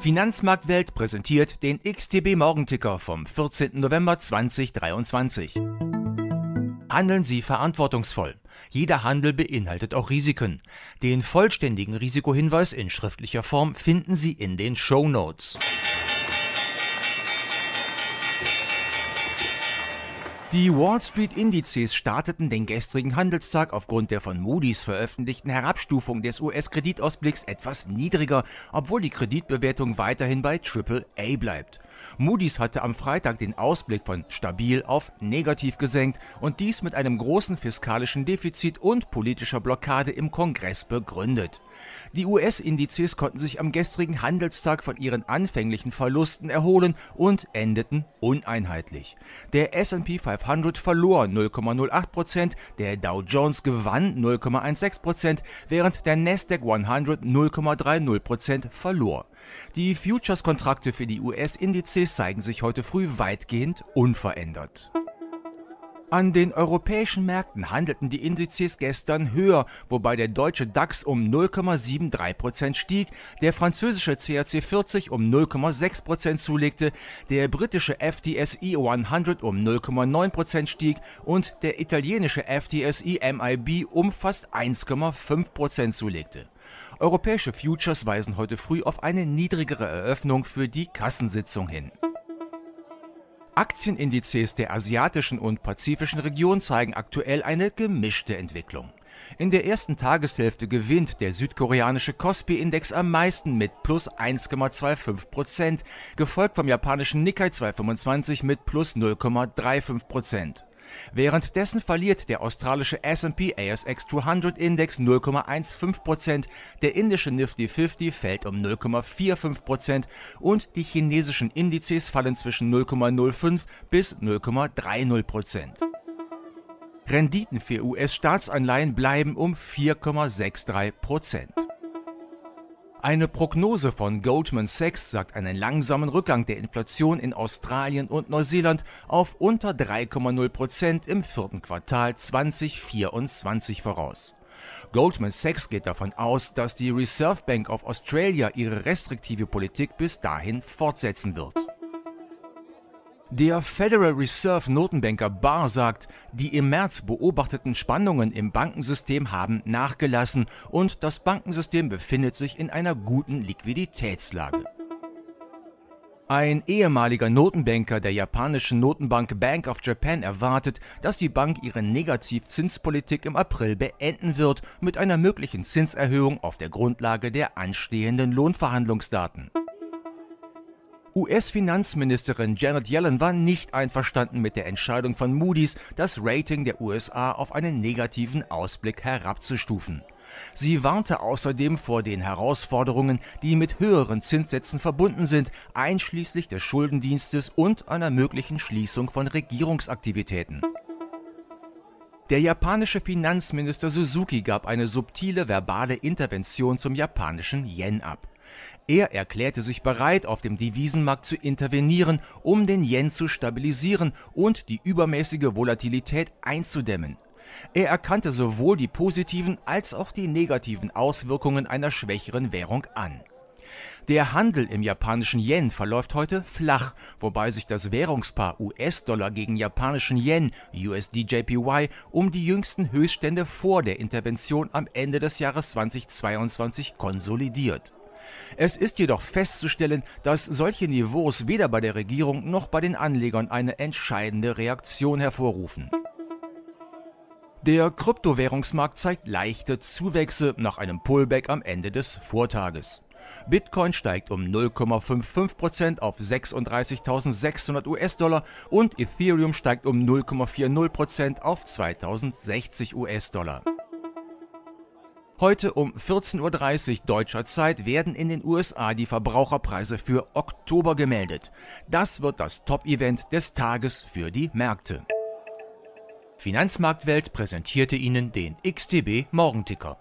Finanzmarktwelt präsentiert den XTB Morgenticker vom 14. November 2023. Handeln Sie verantwortungsvoll. Jeder Handel beinhaltet auch Risiken. Den vollständigen Risikohinweis in schriftlicher Form finden Sie in den Show Notes. Die Wall Street Indizes starteten den gestrigen Handelstag aufgrund der von Moody's veröffentlichten Herabstufung des US-Kreditausblicks etwas niedriger, obwohl die Kreditbewertung weiterhin bei AAA bleibt. Moody's hatte am Freitag den Ausblick von stabil auf negativ gesenkt und dies mit einem großen fiskalischen Defizit und politischer Blockade im Kongress begründet. Die US-Indizes konnten sich am gestrigen Handelstag von ihren anfänglichen Verlusten erholen und endeten uneinheitlich. Der S&P 500 500 verlor 0,08%, der Dow Jones gewann 0,16%, während der Nasdaq 100 0,30% verlor. Die Futures-Kontrakte für die US-Indizes zeigen sich heute früh weitgehend unverändert. An den europäischen Märkten handelten die Indizes gestern höher, wobei der deutsche DAX um 0,73% stieg, der französische CAC 40 um 0,6% zulegte, der britische FTSE 100 um 0,9% stieg und der italienische FTSE MIB um fast 1,5% zulegte. Europäische Futures weisen heute früh auf eine niedrigere Eröffnung für die Kassensitzung hin. Aktienindizes der asiatischen und pazifischen Region zeigen aktuell eine gemischte Entwicklung. In der ersten Tageshälfte gewinnt der südkoreanische Kospi-Index am meisten mit plus 1,25 Prozent, gefolgt vom japanischen Nikkei 225 mit plus 0,35 Prozent. Währenddessen verliert der australische S&P ASX 200 Index 0,15%, der indische Nifty 50 fällt um 0,45% und die chinesischen Indizes fallen zwischen 0,05 bis 0,30%. Renditen für US-Staatsanleihen bleiben um 4,63%. Eine Prognose von Goldman Sachs sagt einen langsamen Rückgang der Inflation in Australien und Neuseeland auf unter 3,0 Prozent im vierten Quartal 2024 voraus. Goldman Sachs geht davon aus, dass die Reserve Bank of Australia ihre restriktive Politik bis dahin fortsetzen wird. Der Federal Reserve Notenbanker Barr sagt, die im März beobachteten Spannungen im Bankensystem haben nachgelassen und das Bankensystem befindet sich in einer guten Liquiditätslage. Ein ehemaliger Notenbanker der japanischen Notenbank Bank of Japan erwartet, dass die Bank ihre Negativzinspolitik im April beenden wird mit einer möglichen Zinserhöhung auf der Grundlage der anstehenden Lohnverhandlungsdaten. US-Finanzministerin Janet Yellen war nicht einverstanden mit der Entscheidung von Moody's, das Rating der USA auf einen negativen Ausblick herabzustufen. Sie warnte außerdem vor den Herausforderungen, die mit höheren Zinssätzen verbunden sind, einschließlich des Schuldendienstes und einer möglichen Schließung von Regierungsaktivitäten. Der japanische Finanzminister Suzuki gab eine subtile verbale Intervention zum japanischen Yen ab. Er erklärte sich bereit, auf dem Devisenmarkt zu intervenieren, um den Yen zu stabilisieren und die übermäßige Volatilität einzudämmen. Er erkannte sowohl die positiven als auch die negativen Auswirkungen einer schwächeren Währung an. Der Handel im japanischen Yen verläuft heute flach, wobei sich das Währungspaar US-Dollar gegen japanischen Yen USDJPY um die jüngsten Höchststände vor der Intervention am Ende des Jahres 2022 konsolidiert. Es ist jedoch festzustellen, dass solche Niveaus weder bei der Regierung noch bei den Anlegern eine entscheidende Reaktion hervorrufen. Der Kryptowährungsmarkt zeigt leichte Zuwächse nach einem Pullback am Ende des Vortages. Bitcoin steigt um 0,55% auf 36.600 US-Dollar und Ethereum steigt um 0,40% auf 2060 US-Dollar. Heute um 14.30 Uhr deutscher Zeit werden in den USA die Verbraucherpreise für Oktober gemeldet. Das wird das Top-Event des Tages für die Märkte. Finanzmarktwelt präsentierte Ihnen den XTB Morgenticker.